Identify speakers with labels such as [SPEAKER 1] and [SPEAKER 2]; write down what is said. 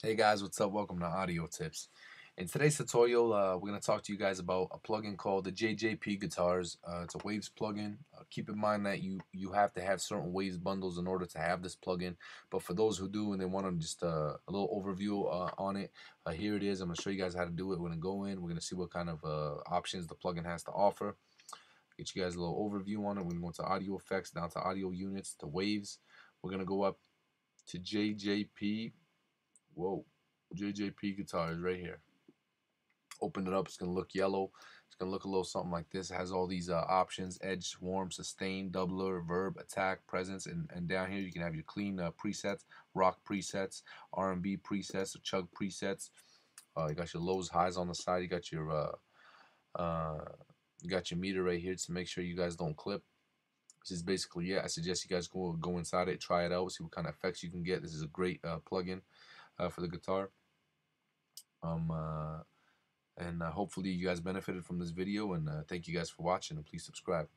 [SPEAKER 1] Hey guys, what's up? Welcome to Audio Tips. In today's tutorial, uh, we're going to talk to you guys about a plugin called the JJP Guitars. Uh, it's a Waves plugin. Uh, keep in mind that you you have to have certain Waves bundles in order to have this plugin. But for those who do and they want just uh, a little overview uh, on it, uh, here it is. I'm going to show you guys how to do it. We're going to go in. We're going to see what kind of options the plugin has to offer. Get you guys a little overview on it. We're going to go to audio effects, down to audio units, to waves. We're going to go up to JJP Whoa. JJP guitars right here. Open it up. It's going to look yellow. It's going to look a little something like this. It has all these uh, options. Edge, warm, sustain, doubler, verb, attack, presence. And, and down here you can have your clean uh, presets, rock presets, R&B presets, chug presets. Uh, you got your lows, highs on the side. You got your uh, uh, you got your meter right here to make sure you guys don't clip. This is basically it. I suggest you guys go go inside it, try it out, see what kind of effects you can get. This is a great uh, plugin uh, for the guitar. Um, uh, and uh, hopefully you guys benefited from this video and uh, thank you guys for watching and please subscribe.